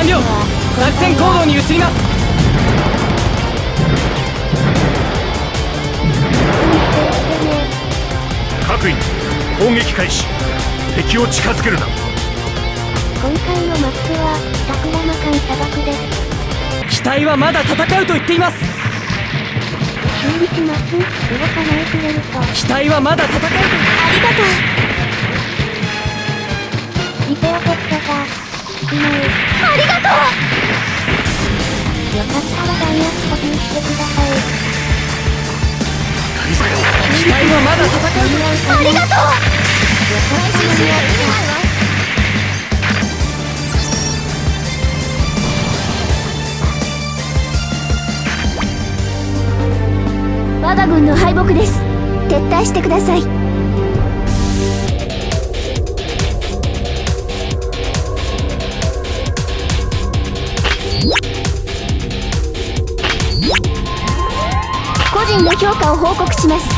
完了。作戦行動に移ります。各員攻撃開始。敵を近づけるな。今回のマップは桜間間砂漠です。機体はまだ戦うと言っています。修理します動かないくれると。機体はまだ戦うとありがとう。リペアポットが少ない機体はまだ戦うありがとう。回収しないといけないわ我が軍の敗北です。撤退してください。個人の評価を報告します。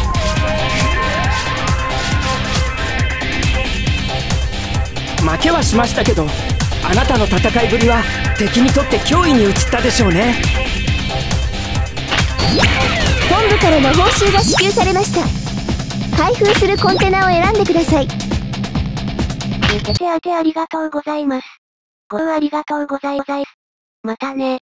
負けはしましたけどあなたの戦いぶりは敵にとって脅威に移ったでしょうね。本部からの報酬が支給されました。開封するコンテナを選んでください。手当てありがとうございます。ご用ありがとうございます。またね